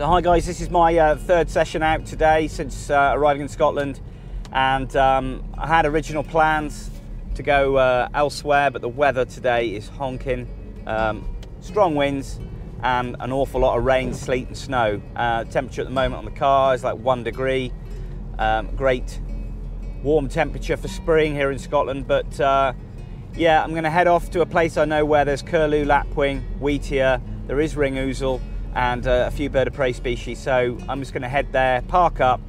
So hi guys, this is my uh, third session out today since uh, arriving in Scotland and um, I had original plans to go uh, elsewhere but the weather today is honking. Um, strong winds and an awful lot of rain, sleet and snow. Uh, temperature at the moment on the car is like one degree. Um, great warm temperature for spring here in Scotland but uh, yeah I'm going to head off to a place I know where there's curlew, lapwing, wheatear, there is ring and uh, a few bird of prey species. So I'm just going to head there, park up,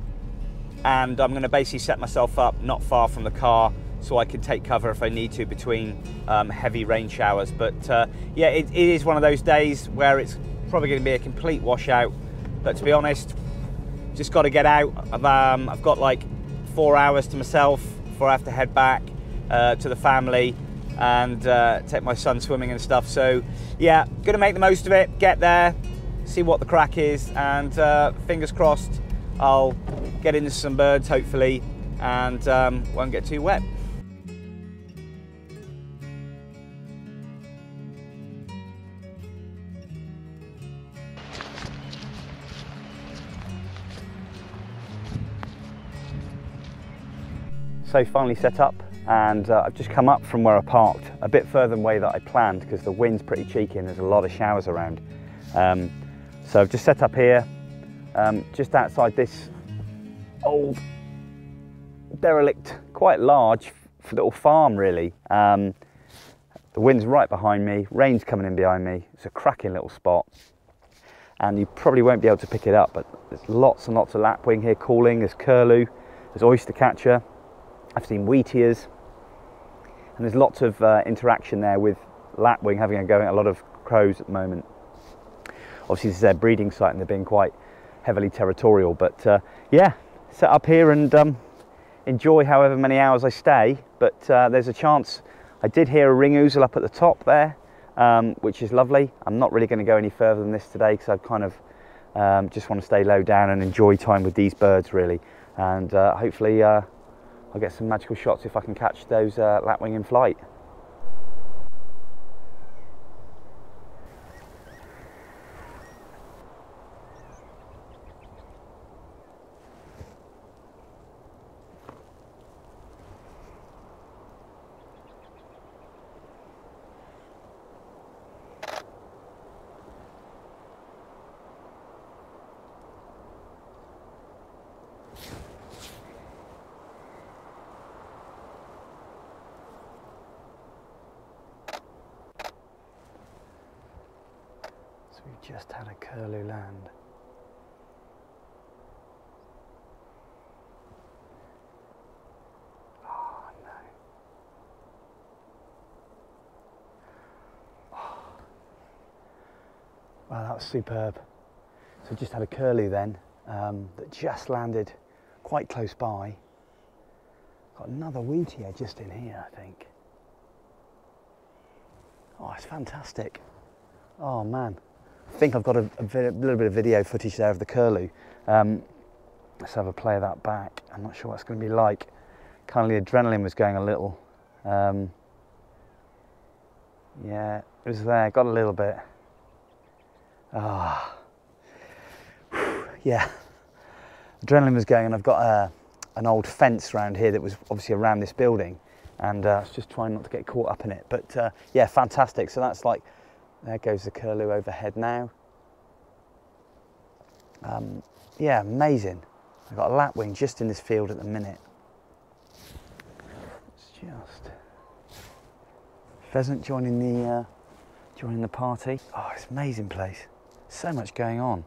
and I'm going to basically set myself up not far from the car so I can take cover if I need to between um, heavy rain showers. But uh, yeah, it, it is one of those days where it's probably going to be a complete washout. But to be honest, just got to get out. I've, um, I've got like four hours to myself before I have to head back uh, to the family and uh, take my son swimming and stuff. So yeah, going to make the most of it, get there, see what the crack is, and uh, fingers crossed I'll get into some birds hopefully and um, won't get too wet. So finally set up and uh, I've just come up from where I parked a bit further away than I planned because the wind's pretty cheeky and there's a lot of showers around. Um, so I've just set up here, um, just outside this old derelict, quite large little farm really. Um, the wind's right behind me, rain's coming in behind me. It's a cracking little spot. And you probably won't be able to pick it up, but there's lots and lots of lapwing here calling. There's curlew, there's oyster catcher. I've seen wheatears. And there's lots of uh, interaction there with lapwing having a go at a lot of crows at the moment. Obviously this is their breeding site and they're being quite heavily territorial, but uh, yeah, set up here and um, enjoy however many hours I stay. But uh, there's a chance, I did hear a ring ouzel up at the top there, um, which is lovely. I'm not really going to go any further than this today because I kind of um, just want to stay low down and enjoy time with these birds really. And uh, hopefully uh, I'll get some magical shots if I can catch those uh, lapwing in flight. So we've just had a curlew land. Oh no. Oh. Wow, that was superb. So just had a curlew then um, that just landed quite close by. Got another wheatear just in here, I think. Oh, it's fantastic. Oh man. I think I've got a, a, a, little bit of video footage there of the curlew. Um, let's have a play of that back. I'm not sure what it's going to be like. Kind of the adrenaline was going a little. Um, yeah, it was there, got a little bit. Ah, oh. yeah. Adrenaline was going and I've got a, an old fence around here that was obviously around this building and uh, I was just trying not to get caught up in it. But uh, yeah, fantastic. So that's like there goes the curlew overhead now. Um, yeah, amazing. I've got a lapwing just in this field at the minute. It's just pheasant joining the uh, joining the party. Oh, it's amazing place. So much going on.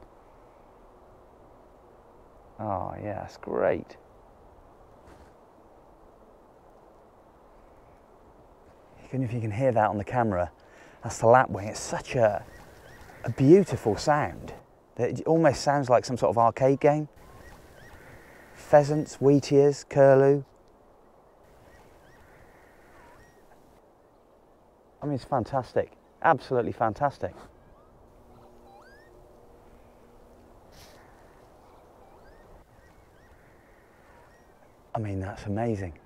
Oh yeah, it's great. Even if you can hear that on the camera, that's the lapwing. It's such a, a beautiful sound. It almost sounds like some sort of arcade game. Pheasants, wheatears, curlew. I mean, it's fantastic. Absolutely fantastic. I mean, that's amazing.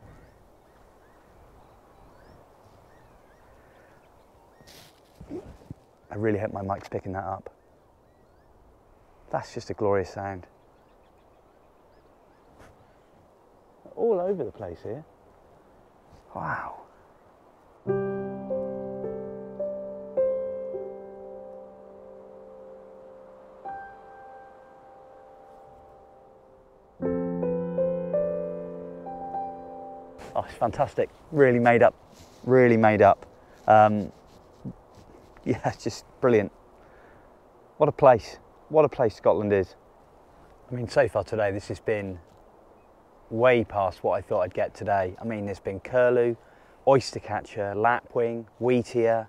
I really hope my mic's picking that up. That's just a glorious sound. All over the place here. Wow. Oh, it's fantastic. Really made up. Really made up. Um, yeah, just brilliant. What a place. What a place Scotland is. I mean, so far today, this has been way past what I thought I'd get today. I mean, there's been curlew, oyster catcher, lapwing, wheatear.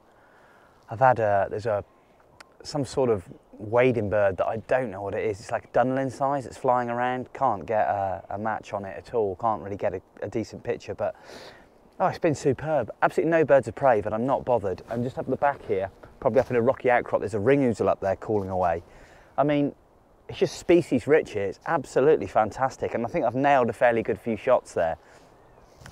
I've had a, there's a, some sort of wading bird that I don't know what it is. It's like a dunlin size. It's flying around. Can't get a, a match on it at all. Can't really get a, a, decent picture. But oh, it's been superb. Absolutely no birds of prey, but I'm not bothered. I'm just up the back here, probably up in a rocky outcrop. There's a ring ouzel up there calling away. I mean, it's just species rich here. It's absolutely fantastic, and I think I've nailed a fairly good few shots there.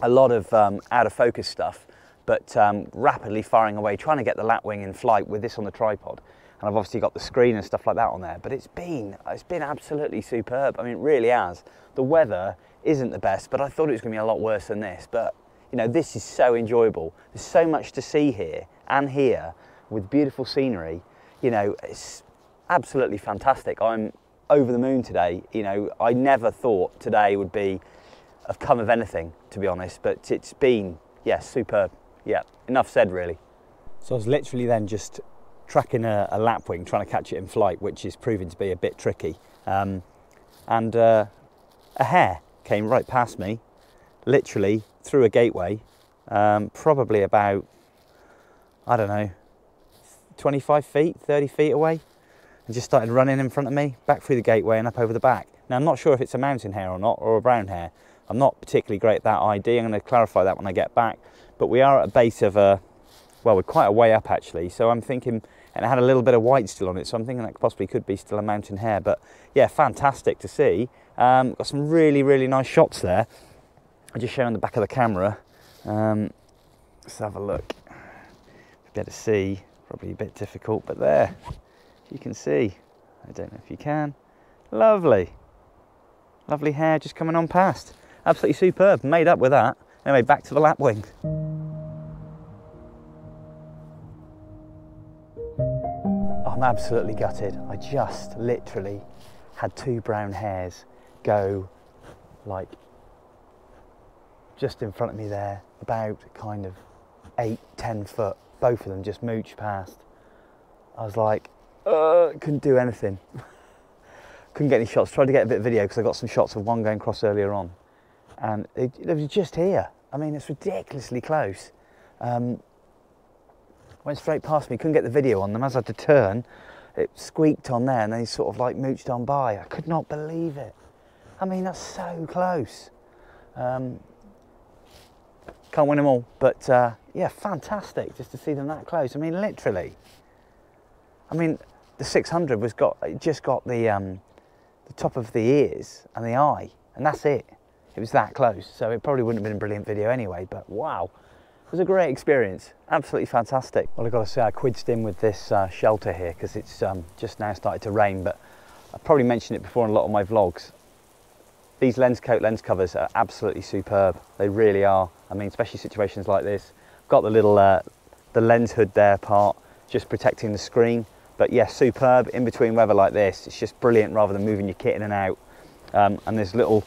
A lot of um, out of focus stuff, but um, rapidly firing away, trying to get the lapwing in flight with this on the tripod and I've obviously got the screen and stuff like that on there. But it's been it's been absolutely superb. I mean, it really has. The weather isn't the best, but I thought it was going to be a lot worse than this. But you know, this is so enjoyable. There's so much to see here and here with beautiful scenery. You know, it's absolutely fantastic. I'm over the moon today. You know, I never thought today would be have come of anything, to be honest. But it's been, yeah, superb. Yeah, enough said, really. So I was literally then just tracking a, a, lapwing, trying to catch it in flight, which is proving to be a bit tricky. Um, and uh, a hare came right past me, literally through a gateway, um, probably about, I don't know, 25 feet, 30 feet away, and just started running in front of me, back through the gateway and up over the back. Now, I'm not sure if it's a mountain hare or not, or a brown hare. I'm not particularly great at that ID. I'm going to clarify that when I get back. But we are at a base of a, well, we're quite a way up actually. So I'm thinking and it had a little bit of white still on it, so I'm thinking that possibly could be still a mountain hare. But yeah, fantastic to see. Um, got some really, really nice shots there. I just show on the back of the camera. Um, let's have a look. Be able to see, probably a bit difficult, but there, you can see. I don't know if you can. Lovely. Lovely hare just coming on past. Absolutely superb, made up with that. Anyway, back to the lapwing. I'm absolutely gutted. I just literally had two brown hares go like just in front of me there, about kind of eight, ten foot. Both of them just mooched past. I was like, uh, couldn't do anything. couldn't get any shots. Tried to get a bit of video because I got some shots of one going across earlier on, and it, it was just here. I mean, it's ridiculously close. Um, went straight past me, couldn't get the video on them. As I had to turn, it squeaked on there and they sort of like mooched on by. I could not believe it. I mean, that's so close. Um, can't win them all, but uh, yeah, fantastic just to see them that close. I mean, literally. I mean, the 600 was got it just got the um, the top of the ears and the eye, and that's it. It was that close, so it probably wouldn't have been a brilliant video anyway. But wow, it was a great experience, absolutely fantastic. Well, I've got to say I quidsed in with this uh, shelter here because it's um, just now started to rain, but I've probably mentioned it before in a lot of my vlogs. These Lenscoat lens covers are absolutely superb. They really are. I mean, especially situations like this. Got the little, uh, the lens hood there part, just protecting the screen. But yes, yeah, superb in between weather like this. It's just brilliant rather than moving your kit in and out. Um, and there's little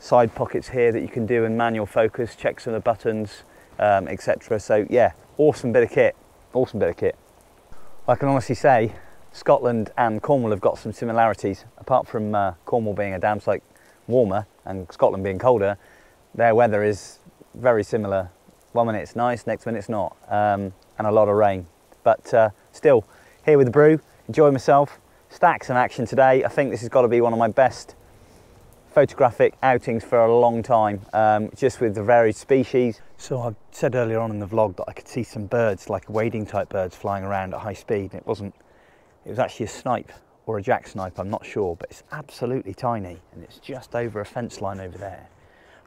side pockets here that you can do in manual focus, check some of the buttons, um, etc. So yeah, awesome bit of kit, awesome bit of kit. I can honestly say Scotland and Cornwall have got some similarities. Apart from uh, Cornwall being a damn sight warmer and Scotland being colder, their weather is very similar. One minute it's nice, next minute it's not, um, and a lot of rain. But uh, still, here with the brew, enjoy myself. Stacks and action today. I think this has got to be one of my best photographic outings for a long time, um, just with the varied species. So I said earlier on in the vlog that I could see some birds, like wading type birds, flying around at high speed. And it wasn't, it was actually a snipe or a jack snipe, I'm not sure, but it's absolutely tiny and it's just over a fence line over there.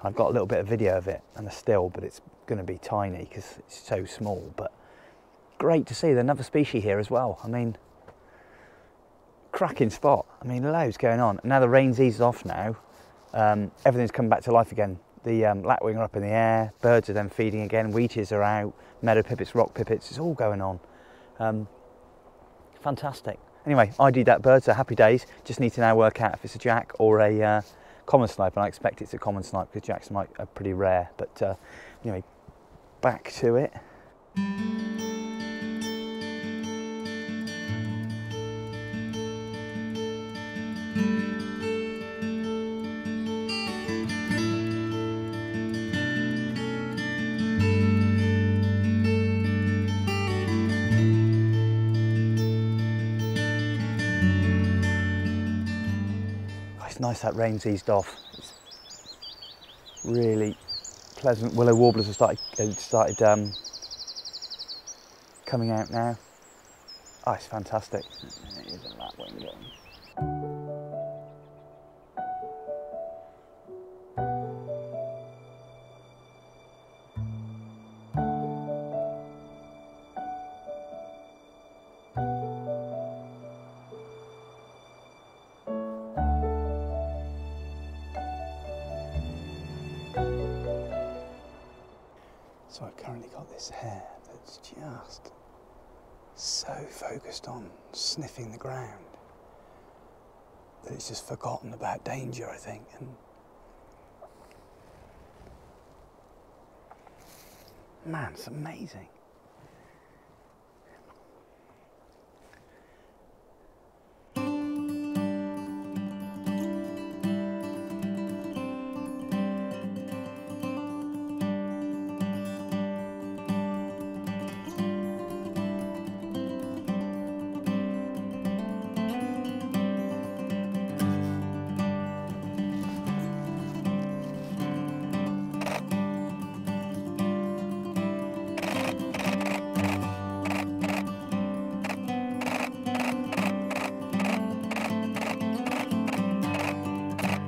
I've got a little bit of video of it and a still, but it's going to be tiny because it's so small. But great to see there's another species here as well. I mean, cracking spot. I mean, loads going on. Now the rain's eased off now. Um, everything's come back to life again. The um, lapwing are up in the air, birds are then feeding again, wheaties are out, meadow pipits, rock pipits, it's all going on. Um, fantastic. Anyway, I did that bird, so happy days. Just need to now work out if it's a jack or a uh, common snipe, and I expect it's a common snipe because jacks are pretty rare. But uh, anyway, back to it. That rain's eased off. It's really pleasant. Willow warblers have started, have started um, coming out now. Oh, it's fantastic. So I've currently got this hare that's just so focused on sniffing the ground that it's just forgotten about danger, I think. And man, it's amazing.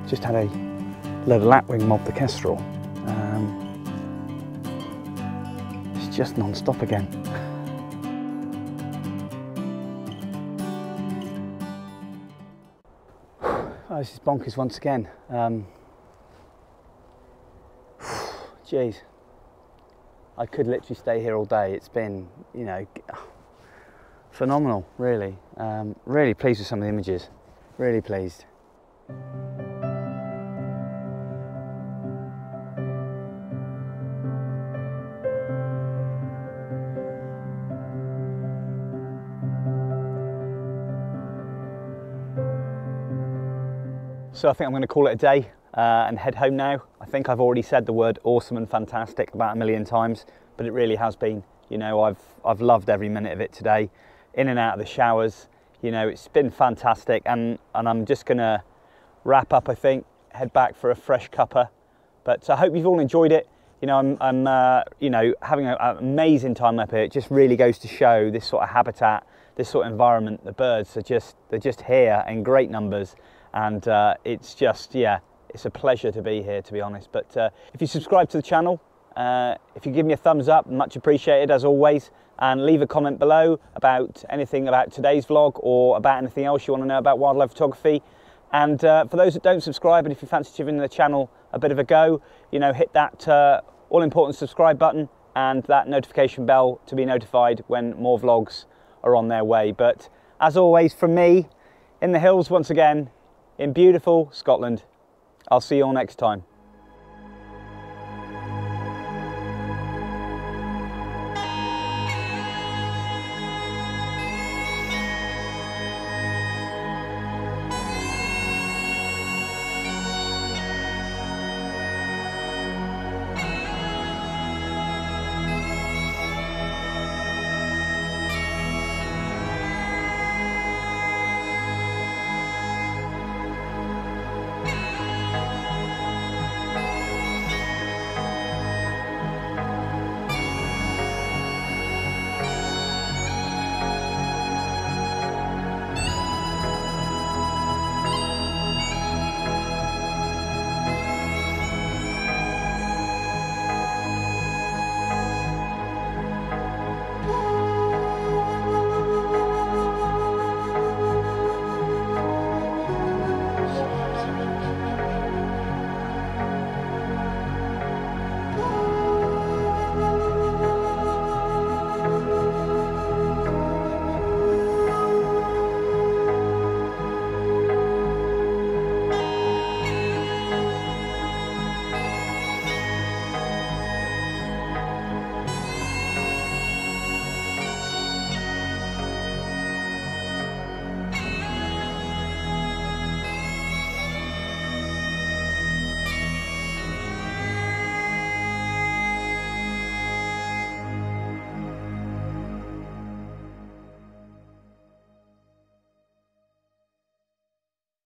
Just had a leather lapwing mob the kestrel. Um, it's just non-stop again. oh, this is bonkers once again. Um, geez, I could literally stay here all day. It's been, you know, phenomenal, really. Um, really pleased with some of the images. Really pleased. So I think I'm going to call it a day uh, and head home now. I think I've already said the word awesome and fantastic about a million times, but it really has been. You know, I've, I've loved every minute of it today. In and out of the showers, you know, it's been fantastic. And, and I'm just going to wrap up, I think, head back for a fresh cuppa. But I hope you've all enjoyed it. You know, I'm, I'm uh, you know, having an amazing time up here. It just really goes to show this sort of habitat, this sort of environment. The birds are just, they're just here in great numbers and uh, it's just yeah it's a pleasure to be here to be honest. But uh, if you subscribe to the channel uh, if you give me a thumbs up much appreciated as always. And leave a comment below about anything about today's vlog or about anything else you want to know about wildlife photography. And uh, for those that don't subscribe and if you fancy giving the channel a bit of a go you know hit that uh, all important subscribe button and that notification bell to be notified when more vlogs are on their way. But as always from me in the hills once again in beautiful Scotland. I'll see you all next time.